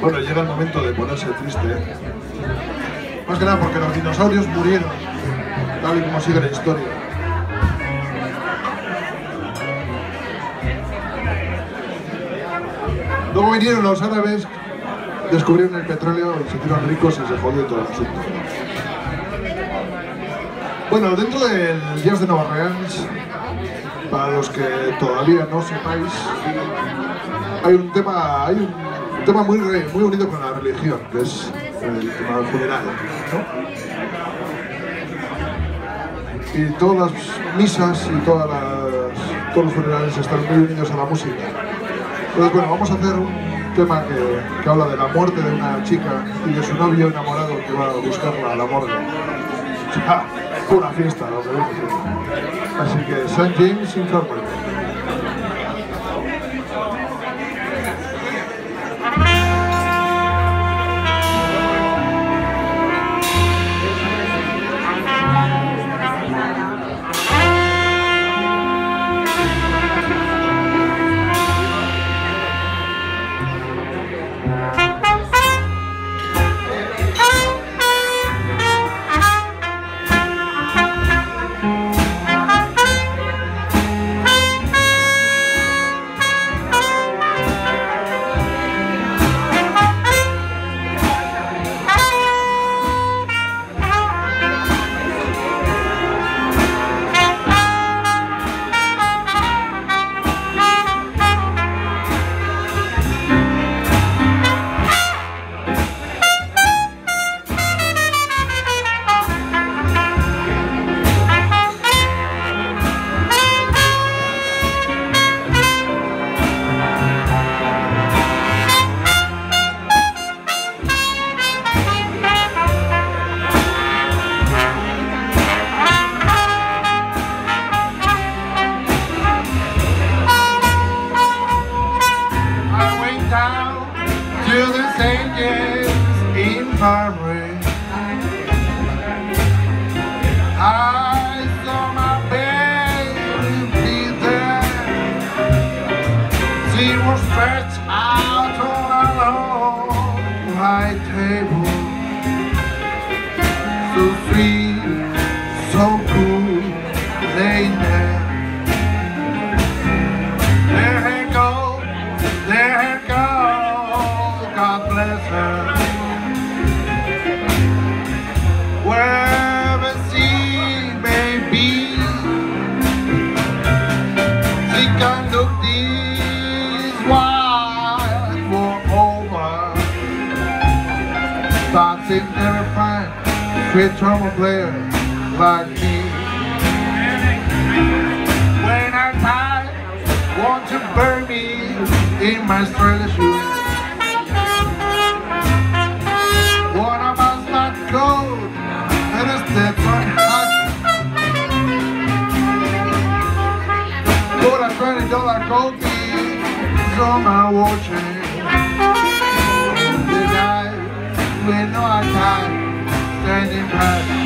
Bueno, llega el momento de ponerse triste. Más que nada porque los dinosaurios murieron, tal y como sigue la historia. Luego vinieron los árabes, descubrieron el petróleo se hicieron ricos y se jodió todo el asunto. Bueno, dentro del Jazz de Nueva Orleans, para los que todavía no sepáis, hay un tema, hay un tema muy, re- muy unido con la religión, que es el tema funeral. ¿no? Y todas las misas y todas las, todos los funerales están muy unidos a la música. Entonces, bueno, vamos a hacer un tema que, que habla de la muerte de una chica y de su novio enamorado que va a buscarla a la morgue. Pura fiesta, lo que. Así que St. James Infirmary. To the St. James Infirmary. I saw my baby there. She was stretched out on a long white table. So sweet, can look this wild world over. But she never find a sweet trumpet player like me. When I die, won't you burn me in my straight shoes? Twenty dollar gold piece on my watch. Did I, with no time, standing back.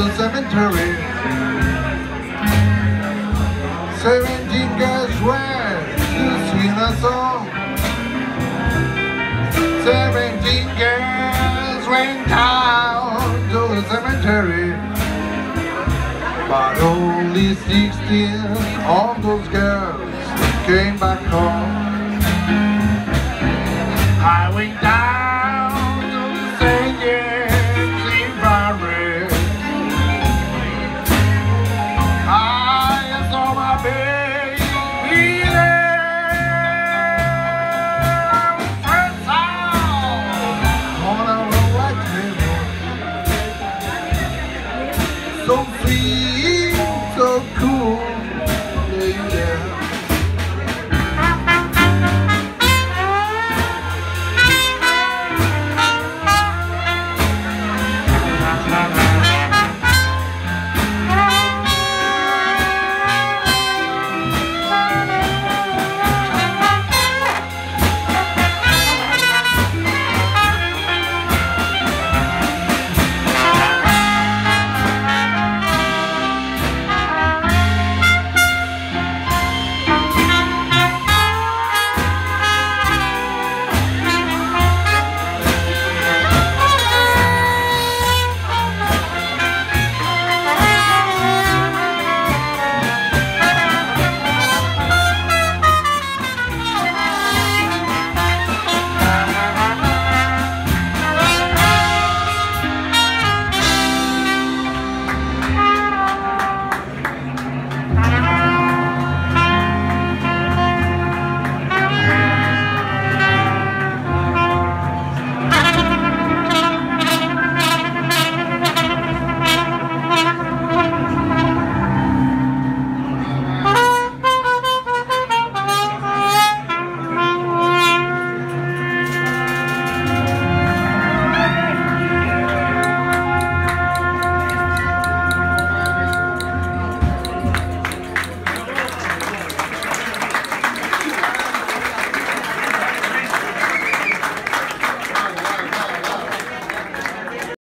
Houston Cemetery. 17 gaz, ouais, je suis innocent. 17 gaz went down to the cemetery. But only 16 of those girls came back home. I went down.